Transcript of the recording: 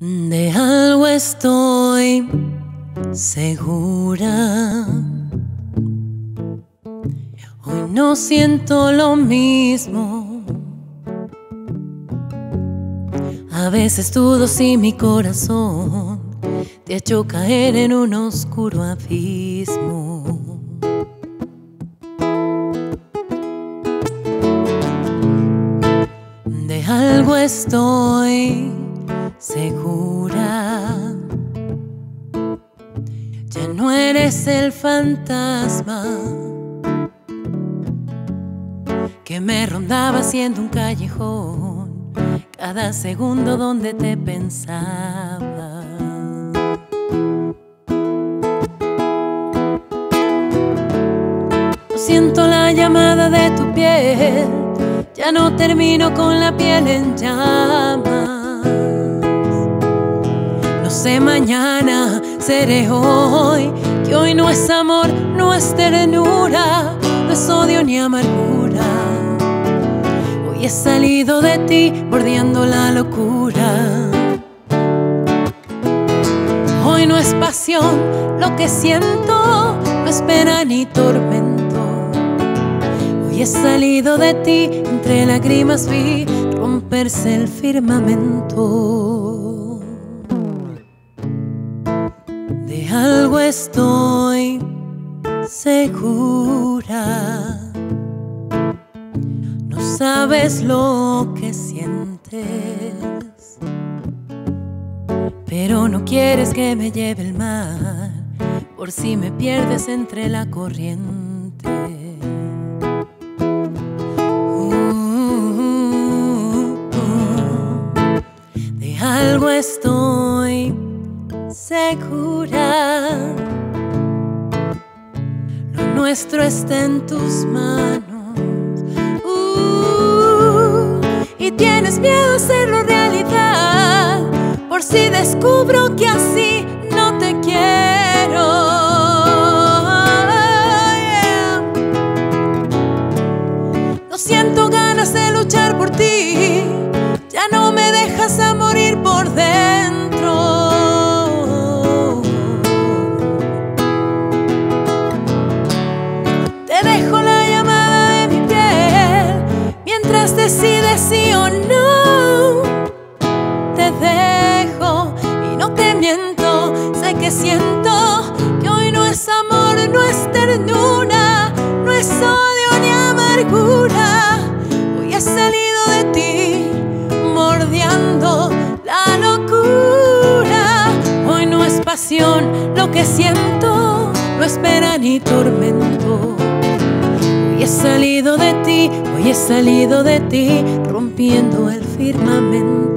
De algo estoy segura. Hoy no siento lo mismo. A veces dudo si mi corazón te ha hecho caer en un oscuro abismo. De algo estoy segura. Ya no eres el fantasma que me rondaba siendo un callejón cada segundo donde te pensaba. siento la llamada de tu piel, ya no termino con la piel en llamas sé mañana, seré hoy, que hoy no es amor, no es ternura, no es odio ni amargura. Hoy he salido de ti bordeando la locura. Hoy no es pasión lo que siento, no es pena ni tormento. Hoy he salido de ti, entre lágrimas vi romperse el firmamento. Estoy segura. No sabes lo que sientes, pero no quieres que me lleve el mar por si me pierdes entre la corriente. Uh, uh, uh, de algo estoy segura. Lo nuestro está en tus manos. Uh, y tienes miedo a hacerlo realidad. Por si descubro que así no te quiero. No siento ganas de luchar por ti. Ya no me dejas a decides sí o no. Te dejo y no te miento, sé que siento que hoy no es amor, no es ternura, no es odio ni amargura. Hoy he salido de ti mordiendo la locura. Hoy no es pasión lo que siento, no espera ni tormento. Hoy he salido de ti, he salido de ti, rompiendo el firmamento.